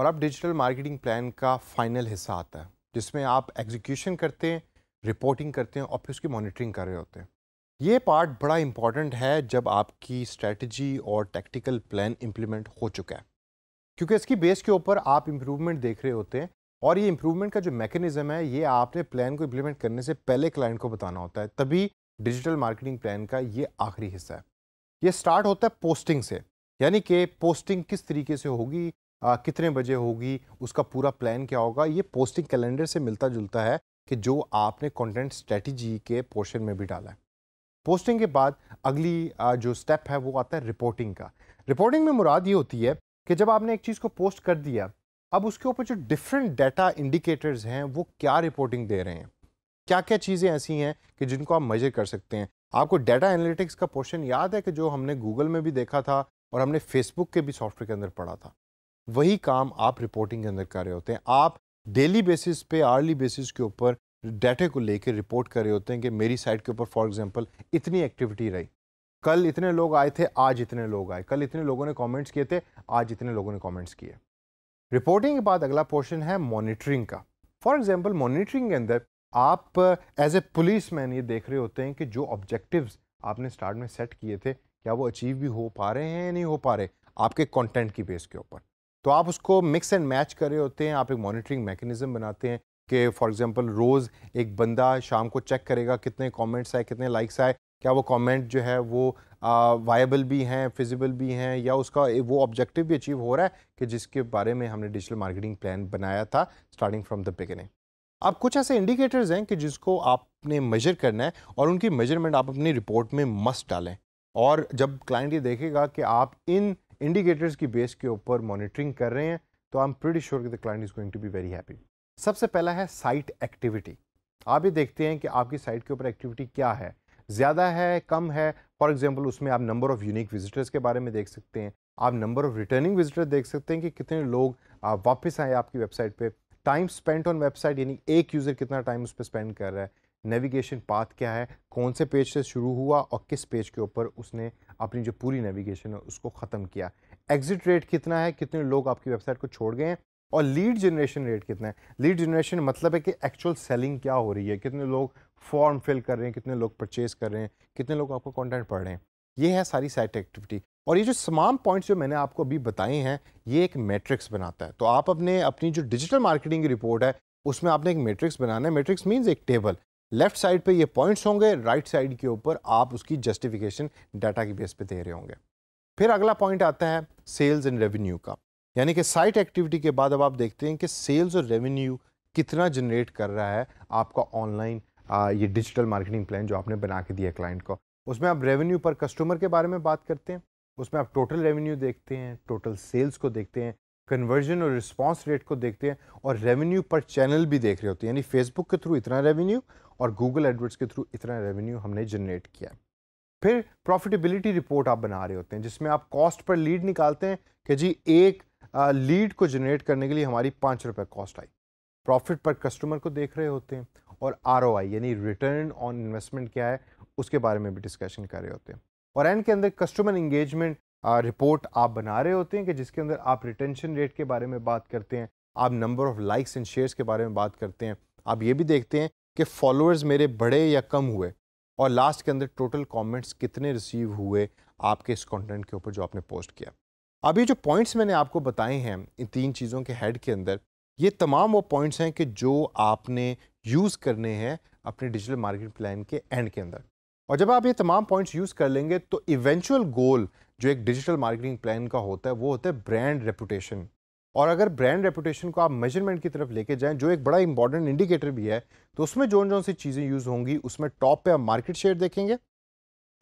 और अब digital marketing plan का फाइनल हिस्सा आता है, जिसमें आप एग्जीक्यूशन करते हैं रिपोर्टिंग करते हैं और फिर उसकी मॉनिटरिंग कर रहे होते हैं। ये पार्ट बड़ा इंपॉर्टेंट है जब आपकी स्ट्रेटजी और टेक्टिकल प्लान इम्प्लीमेंट हो चुका है। क्योंकि इसकी बेस के ऊपर आप इम्प्रूवमेंट देख रहे होते हैं और ये इम्प्रूवमेंट का जो मैकेनिज्म है, ये आपने प्लान को इम्प्लीमेंट करने से पहले क्लाइंट को बताना होता है। तभी डिजिटल मार्केटिंग प्लान का ये आखिरी हिस्सा है। ये स्टार्ट होता है पोस्टिंग से, यानी कि पोस्टिंग किस तरीके से होगी आ, कितने बजे होगी उसका पूरा प्लान क्या होगा ये पोस्टिंग कैलेंडर से मिलता जुलता है कि जो आपने कंटेंट स्ट्रेटजी के पोर्शन में भी डाला है। पोस्टिंग के बाद अगली आ, जो स्टेप है वो आता है रिपोर्टिंग का। रिपोर्टिंग में मुराद ये होती है कि जब आपने एक चीज़ को पोस्ट कर दिया अब उसके ऊपर जो डिफरेंट डाटा इंडिकेटर्स हैं वो क्या रिपोर्टिंग दे रहे हैं? क्या क्या चीज़ें ऐसी हैं कि जिनको आप मेजर कर सकते हैं? आपको डाटा एनालिटिक्स का पोर्शन याद है कि जो हमने गूगल में भी देखा था और हमने फेसबुक के भी सॉफ्टवेयर के अंदर पढ़ा था? वही काम आप रिपोर्टिंग के अंदर कर रहे होते हैं। आप डेली बेसिस पे आर्ली बेसिस के ऊपर डाटे को लेकर रिपोर्ट कर रहे होते हैं कि मेरी साइट के ऊपर फॉर एग्जांपल इतनी एक्टिविटी रही। कल इतने लोग आए थे, आज इतने लोग आए। कल इतने लोगों ने कमेंट्स किए थे, आज इतने लोगों ने कमेंट्स किए। रिपोर्टिंग के बाद अगला पोर्शन है मॉनिटरिंग का। फॉर एग्जांपल मॉनिटरिंग के अंदर आप एज ए पुलिस मैन ये देख रहे होते हैं कि जो ऑब्जेक्टिव्स आपने स्टार्ट में सेट किए थे, क्या वो अचीव भी हो पा रहे हैं या नहीं हो पा रहे? आपके कंटेंट की बेस के ऊपर। तो आप उसको मिक्स एंड मैच कर रहे होते हैं, आप एक मॉनिटरिंग मैकेनिज्म बनाते हैं कि फॉर एग्जांपल रोज़ एक बंदा शाम को चेक करेगा कितने कमेंट्स आए, कितने लाइक्स आए, क्या वो कमेंट जो है वो वायबल भी हैं फिजिबल भी हैं, या उसका वो ऑब्जेक्टिव भी अचीव हो रहा है कि जिसके बारे में हमने डिजिटल मार्केटिंग प्लान बनाया था स्टार्टिंग फ्रॉम द बिगिनिंग अब कुछ ऐसे इंडिकेटर्स हैं कि जिसको आपने मेजर करना है और उनकी मेज़रमेंट आप अपनी रिपोर्ट में मस्ट डालें। और जब क्लाइंट ये देखेगा कि आप इन इंडिकेटर्स की बेस के ऊपर मॉनिटरिंग कर रहे हैं तो आई एम प्रीटी श्योर कि the client is going to be very happy सबसे पहला है साइट एक्टिविटी आप ये देखते हैं कि आपकी साइट के ऊपर एक्टिविटी क्या है? ज़्यादा है, कम है? फॉर एग्ज़ाम्पल उसमें आप नंबर ऑफ़ यूनिक विजिटर्स के बारे में देख सकते हैं। आप नंबर ऑफ़ रिटर्निंग विजिटर देख सकते हैं कि कितने लोग वापस आए आपकी वेबसाइट पे टाइम स्पेंड ऑन वेबसाइट, यानी एक यूज़र कितना टाइम उस पर स्पेंड कर रहा है, नेविगेशन पाथ क्या है, कौन से पेज से शुरू हुआ और किस पेज के ऊपर उसने अपनी जो पूरी नेविगेशन है उसको ख़त्म किया। एग्जिट रेट कितना है, कितने लोग आपकी वेबसाइट को छोड़ गए हैं और लीड जनरेशन रेट कितना है। लीड जनरेशन मतलब है कि एक्चुअल सेलिंग क्या हो रही है, कितने लोग फॉर्म फिल कर रहे हैं, कितने लोग परचेज कर रहे हैं, कितने लोग आपका कंटेंट पढ़ रहे हैं। ये है सारी साइट एक्टिविटी और ये जो तमाम पॉइंट्स जो मैंने आपको अभी बताए हैं, ये एक मैट्रिक्स बनाता है। तो आप अपने, अपनी जो डिजिटल मार्केटिंग की रिपोर्ट है, उसमें आपने एक मैट्रिक्स बनाना है। मैट्रिक्स मीन्स एक टेबल लेफ़्ट साइड पे ये पॉइंट्स होंगे राइट साइड के ऊपर आप उसकी जस्टिफिकेशन डाटा की बेस पे दे रहे होंगे। फिर अगला पॉइंट आता है सेल्स एंड रेवेन्यू का। यानी कि साइट एक्टिविटी के बाद अब आप देखते हैं कि सेल्स और रेवेन्यू कितना जनरेट कर रहा है आपका ऑनलाइन ये डिजिटल मार्केटिंग प्लान जो आपने बना के दिया क्लाइंट को। उसमें आप रेवेन्यू पर कस्टमर के बारे में बात करते हैं। उसमें आप टोटल रेवेन्यू देखते हैं टोटल सेल्स को देखते हैं कन्वर्जन और रिस्पांस रेट को देखते हैं और रेवेन्यू पर चैनल भी देख रहे होते हैं। यानी फेसबुक के थ्रू इतना रेवेन्यू और गूगल एडवर्ड्स के थ्रू इतना रेवेन्यू हमने जनरेट किया। फिर प्रॉफिटेबिलिटी रिपोर्ट आप बना रहे होते हैं, जिसमें आप कॉस्ट पर लीड निकालते हैं कि जी एक लीड को जनरेट करने के लिए हमारी पाँच रुपये कॉस्ट आई। प्रॉफिट पर कस्टमर को देख रहे होते हैं और ROI यानी रिटर्न ऑन इन्वेस्टमेंट क्या है, उसके बारे में भी डिस्कशन कर रहे होते हैं। और एंड के अंदर कस्टमर इंगेजमेंट रिपोर्ट आप बना रहे होते हैं कि जिसके अंदर आप रिटेंशन रेट के बारे में बात करते हैं, आप number of likes and shares के बारे में बात करते हैं। आप ये भी देखते हैं कि फॉलोअर्स मेरे बड़े या कम हुए और लास्ट के अंदर टोटल कमेंट्स कितने रिसीव हुए आपके इस कंटेंट के ऊपर जो आपने पोस्ट किया। अब ये जो पॉइंट्स मैंने आपको बताए हैं, इन तीन चीज़ों के हेड के अंदर, ये तमाम वो पॉइंट्स हैं कि जो आपने यूज़ करने हैं अपने डिजिटल मार्केट प्लान के एंड के अंदर। और जब आप ये तमाम पॉइंट्स यूज़ कर लेंगे तो इवेंचुअल गोल जो एक डिजिटल मार्केटिंग प्लान का होता है, वो होता है ब्रांड रेपुटेशन और अगर ब्रांड रेपुटेशन को आप मेज़रमेंट की तरफ़ लेके जाएँ, जो एक बड़ा इंपॉर्टेंट इंडिकेटर भी है तो उसमें जो जो सी चीज़ें यूज़ होंगी, उसमें टॉप पे आप मार्केट शेयर देखेंगे.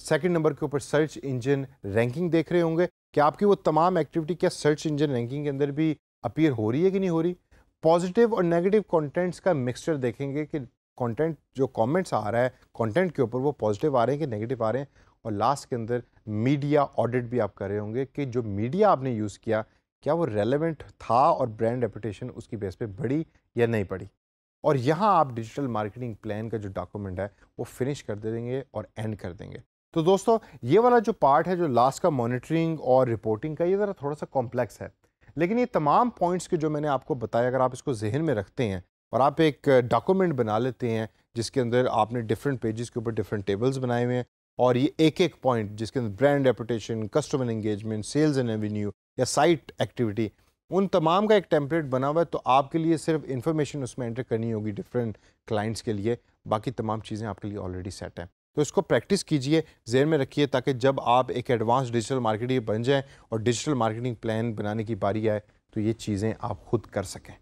सेकंड नंबर के ऊपर सर्च इंजन रैंकिंग देख रहे होंगे कि आपकी वो तमाम एक्टिविटी क्या सर्च इंजन रैंकिंग के अंदर भी अपीयर हो रही है कि नहीं हो रही. पॉजिटिव और नेगेटिव कंटेंट्स का मिक्सचर देखेंगे कि कंटेंट जो कमेंट्स आ रहा है कंटेंट के ऊपर वो पॉजिटिव आ रहे हैं कि नेगेटिव आ रहे हैं? और लास्ट के अंदर मीडिया ऑडिट भी आप कर रहे होंगे कि जो मीडिया आपने यूज़ किया, क्या वो रेलेवेंट था और ब्रांड रेपुटेशन उसकी बेस पे बढ़ी या नहीं बढ़ी और यहाँ आप डिजिटल मार्केटिंग प्लान का जो डॉक्यूमेंट है, वो फिनिश कर दे देंगे और एंड कर देंगे। तो दोस्तों, ये वाला जो पार्ट है, जो लास्ट का मॉनिटरिंग और रिपोर्टिंग का, ये ज़रा थोड़ा सा कॉम्प्लेक्स है। लेकिन ये तमाम पॉइंट्स के जो मैंने आपको बताया, अगर आप इसको जहन में रखते हैं और आप एक डॉक्यूमेंट बना लेते हैं, जिसके अंदर आपने डिफरेंट पेजेस के ऊपर डिफरेंट टेबल्स बनाए हुए हैं और ये एक एक पॉइंट जिसके अंदर brand reputation customer engagement sales and revenue या साइट एक्टिविटी उन तमाम का एक टेम्पलेट बना हुआ है तो आपके लिए सिर्फ़ इन्फॉर्मेशन उसमें एंटर करनी होगी डिफरेंट क्लाइंट्स के लिए। बाकी तमाम चीज़ें आपके लिए ऑलरेडी सेट हैं। तो इसको प्रैक्टिस कीजिए, जहन में रखिए, ताकि जब आप एक एडवांस डिजिटल मार्केटिंग बन जाएँ और डिजिटल मार्केटिंग प्लान बनाने की बारी आए तो ये चीज़ें आप खुद कर सकें।